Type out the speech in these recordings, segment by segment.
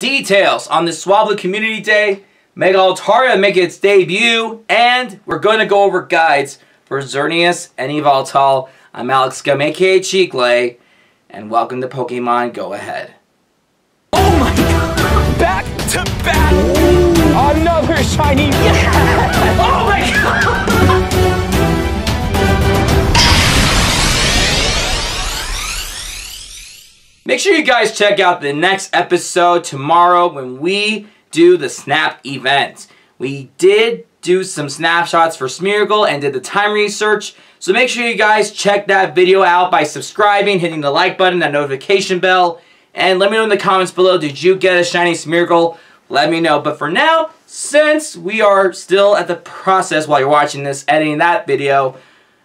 Details on the Swablu Community Day, Mega Altaria make its debut, and we're going to go over guides for Xerneas and Yveltal. I'm Alex Gum, aka Chicle, and welcome to Pokemon Go Ahead. Oh my god! Back to! Make sure you guys check out the next episode tomorrow when we do the Snap event. We did do some snapshots for Smeargle and did the time research. So make sure you guys check that video out by subscribing, hitting the like button, that notification bell, and let me know in the comments below, did you get a shiny Smeargle? Let me know. But for now, since we are still at the process while you're watching this, editing that video,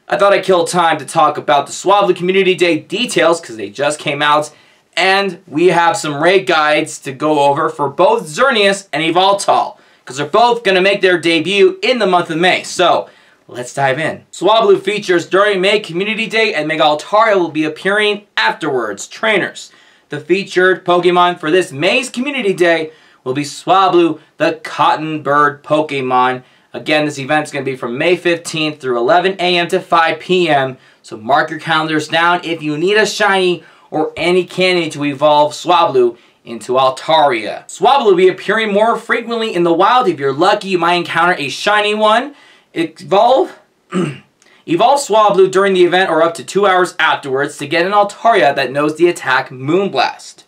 I thought I'd kill time to talk about the Swablu Community Day details because they just came out and we have some raid guides to go over for both Xerneas and Yveltal, because they're both going to make their debut in the month of May. So, let's dive in. Swablu features during May Community Day and Mega Altaria will be appearing afterwards. Trainers. The featured Pokemon for this May's Community Day will be Swablu, the Cotton Bird Pokemon. Again, this event is going to be from May 15th through 11 a.m. to 5 p.m. So mark your calendars down if you need a shiny or any candidate to evolve Swablu into Altaria. Swablu will be appearing more frequently in the wild. If you're lucky, you might encounter a shiny one. Evolve... Evolve Swablu during the event or up to two hours afterwards to get an Altaria that knows the attack Moonblast.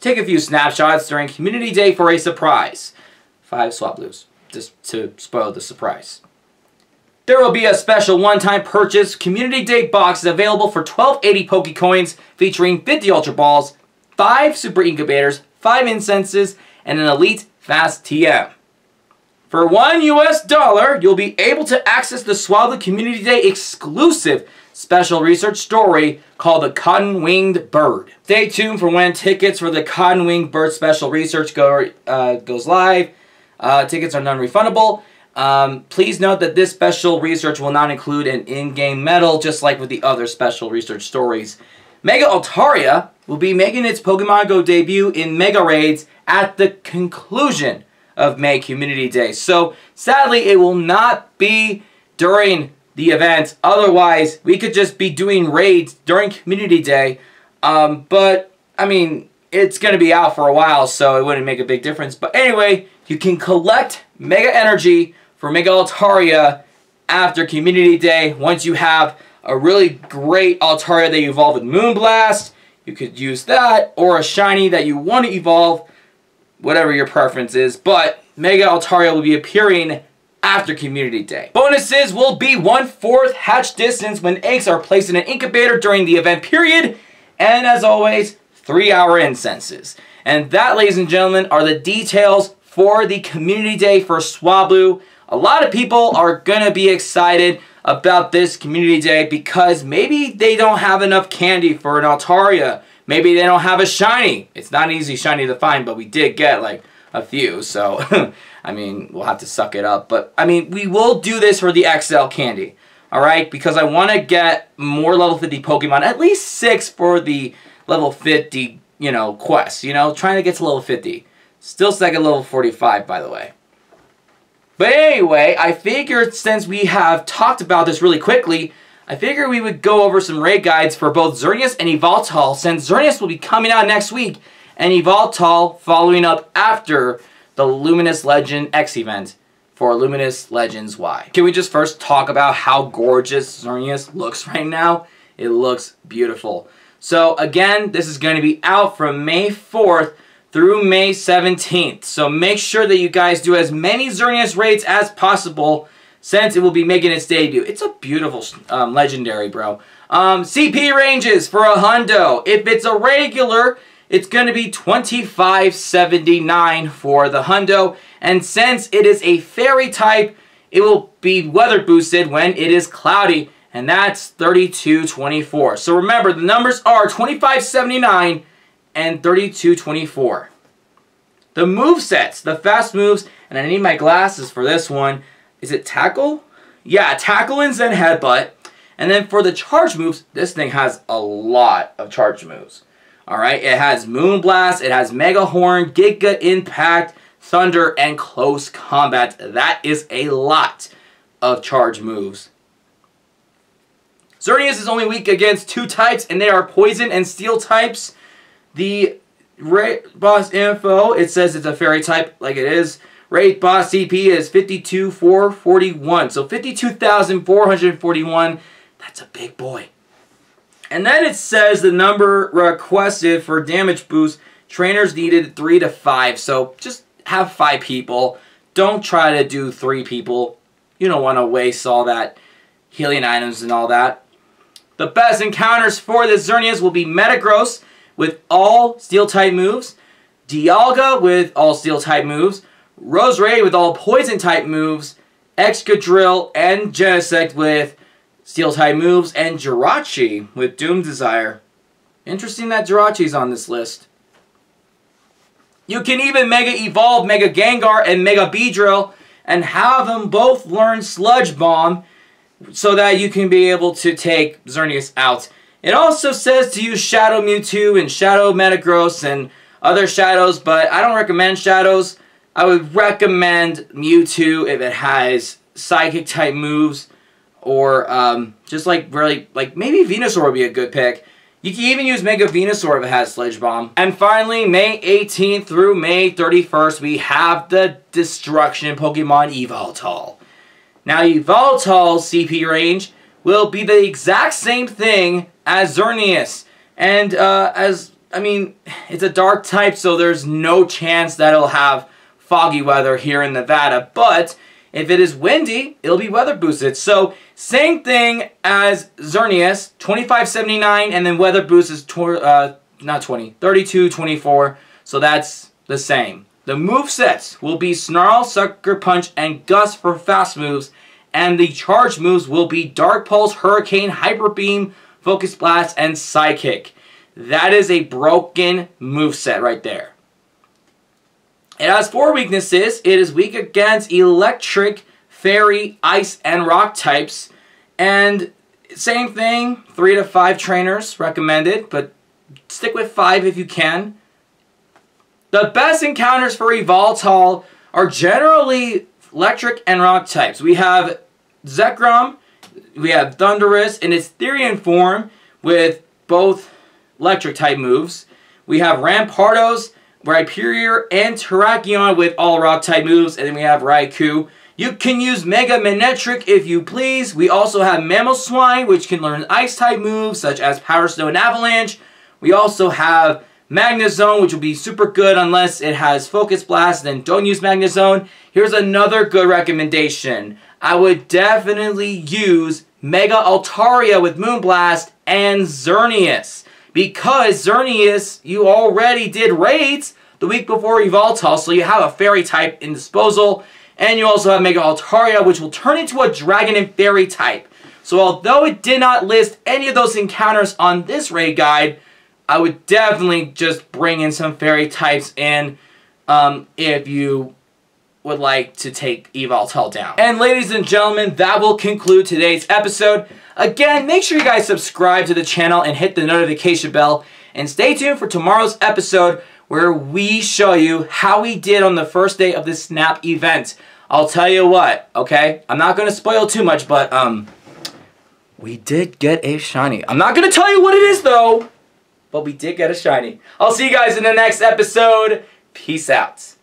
Take a few snapshots during Community Day for a surprise. Five Swablus, just to spoil the surprise. There will be a special one-time purchase Community Day box available for 1280 Pokecoins featuring 50 Ultra Balls, 5 Super Incubators, 5 Incenses, and an Elite Fast TM. For 1 US dollar, you'll be able to access the Swablu Community Day exclusive special research story called The Cotton Winged Bird. Stay tuned for when tickets for the Cotton Winged Bird special research go, uh, goes live. Uh, tickets are non-refundable. Um, please note that this special research will not include an in-game medal, just like with the other special research stories. Mega Altaria will be making its Pokemon Go debut in Mega Raids at the conclusion of May Community Day. So, sadly, it will not be during the event. Otherwise, we could just be doing raids during Community Day. Um, but, I mean, it's going to be out for a while, so it wouldn't make a big difference. But anyway, you can collect Mega Energy for Mega Altaria after Community Day. Once you have a really great Altaria that you evolve with Moonblast, you could use that, or a shiny that you want to evolve, whatever your preference is. But Mega Altaria will be appearing after Community Day. Bonuses will be one-fourth hatch distance when eggs are placed in an incubator during the event period, and as always, three-hour incenses. And that, ladies and gentlemen, are the details for the Community Day for Swablu. A lot of people are going to be excited about this community day because maybe they don't have enough candy for an Altaria. Maybe they don't have a shiny. It's not an easy shiny to find, but we did get like a few. So, I mean, we'll have to suck it up. But, I mean, we will do this for the XL candy. Alright? Because I want to get more level 50 Pokemon. At least 6 for the level 50, you know, quest. You know, trying to get to level 50. Still second level 45, by the way. But anyway, I figured since we have talked about this really quickly, I figured we would go over some raid guides for both Xerneas and Yveltal since Xerneas will be coming out next week and Yveltal following up after the Luminous Legend X event for Luminous Legends Y. Can we just first talk about how gorgeous Xerneas looks right now? It looks beautiful. So again, this is going to be out from May 4th through May 17th. So make sure that you guys do as many Xerneas raids as possible since it will be making its debut. It's a beautiful um, legendary, bro. Um, CP ranges for a hundo. If it's a regular, it's going to be 25.79 for the hundo. And since it is a fairy type, it will be weather boosted when it is cloudy. And that's 32.24. So remember, the numbers are 25.79 and 32.24. The move sets, the fast moves, and I need my glasses for this one. Is it tackle? Yeah, tackle and then headbutt. And then for the charge moves, this thing has a lot of charge moves. Alright, it has Moonblast, it has Mega Horn, Giga Impact, Thunder, and Close Combat. That is a lot of charge moves. Xerneas is only weak against two types, and they are Poison and Steel types. The raid boss info, it says it's a fairy type, like it is. Raid boss CP is 52,441. So 52,441. That's a big boy. And then it says the number requested for damage boost. Trainers needed 3 to 5. So just have 5 people. Don't try to do 3 people. You don't want to waste all that healing items and all that. The best encounters for the Xerneas will be Metagross with all Steel-type moves, Dialga with all Steel-type moves, Roserade with all Poison-type moves, Excadrill and Genesect with Steel-type moves, and Jirachi with Doom Desire. Interesting that Jirachi's on this list. You can even Mega Evolve Mega Gengar and Mega Beedrill and have them both learn Sludge Bomb so that you can be able to take Xerneas out. It also says to use Shadow Mewtwo and Shadow Metagross and other Shadows, but I don't recommend Shadows. I would recommend Mewtwo if it has Psychic type moves or um, just like really, like maybe Venusaur would be a good pick. You can even use Mega Venusaur if it has Sludge Bomb. And finally, May 18th through May 31st, we have the Destruction Pokemon Yveltal. Now, Yveltal's CP range will be the exact same thing as Xerneas. And uh, as, I mean, it's a dark type, so there's no chance that it'll have foggy weather here in Nevada. But if it is windy, it'll be weather boosted. So, same thing as Xerneas, 2579, and then weather boost is, uh, not 20, 32, 24. So that's the same. The move sets will be Snarl, Sucker Punch, and Gust for fast moves, and the charge moves will be Dark Pulse, Hurricane, Hyper Beam, Focus Blast, and Psychic. That is a broken move set right there. It has four weaknesses. It is weak against Electric, Fairy, Ice, and Rock types. And same thing, three to five trainers recommended, but stick with five if you can. The best encounters for Yveltal are generally electric and rock types. We have Zekrom, we have Thundurus in its Therian form with both electric type moves. We have Rampardos, Rhyperior, and Terrakion with all rock type moves. And then we have Raikou. You can use Mega Manectric if you please. We also have Mamoswine, which can learn ice type moves such as Powder Snow and Avalanche. We also have Magnezone, which will be super good unless it has Focus Blast, then don't use Magnezone. Here's another good recommendation. I would definitely use Mega Altaria with Moonblast and Xerneas. Because Xerneas, you already did raids the week before Yveltal, so you have a Fairy type in disposal. And you also have Mega Altaria, which will turn into a Dragon and Fairy type. So although it did not list any of those encounters on this raid guide, I would definitely just bring in some fairy types in um, if you would like to take Yveltal down. And ladies and gentlemen, that will conclude today's episode. Again, make sure you guys subscribe to the channel and hit the notification bell. And stay tuned for tomorrow's episode where we show you how we did on the first day of the Snap event. I'll tell you what, okay? I'm not to spoil too much, but um, we did get a shiny. I'm not to tell you what it is, though but we did get a shiny. I'll see you guys in the next episode. Peace out.